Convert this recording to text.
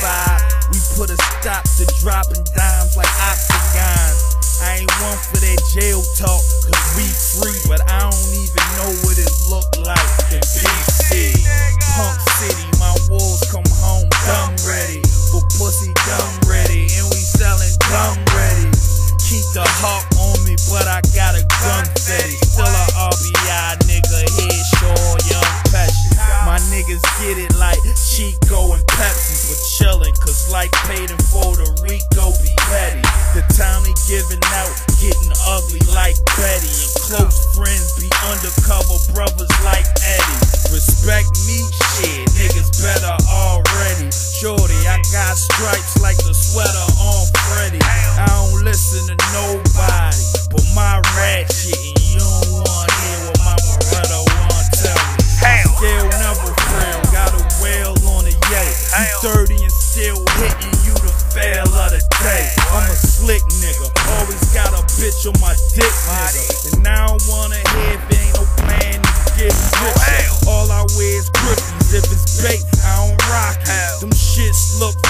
five. We put a stop to dropping dimes like octagons. I ain't one for that jail talk, cause we free, but I don't even know what it look like in PC. Punk City, my wolves come home dumb ready. For pussy dumb ready, and we selling dumb ready. Keep the hawk on me, but I got a gun fetish. Still a RBI nigga, head sure young Pesci. My niggas get it like Chico and Pepsi, but like paid in Puerto Rico be petty. The time they giving out, getting ugly like Betty. And close friends be undercover brothers like Eddie. Respect me, shit, niggas better already. Shorty, I got stripes still hitting you the fail of the day. I'm a slick nigga, always got a bitch on my dick, nigga. And I don't wanna hear if it ain't no plan to get richer. All I wear is grippies, if it's bait, I don't rock it. Them shits look